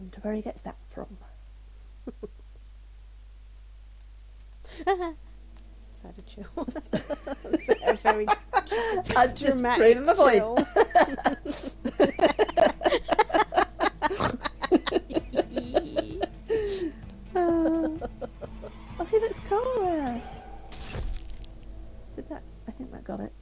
wonder where he gets that from. I that a chill? a very That's just my point. oh, I that's cool. Did that? I think that got it.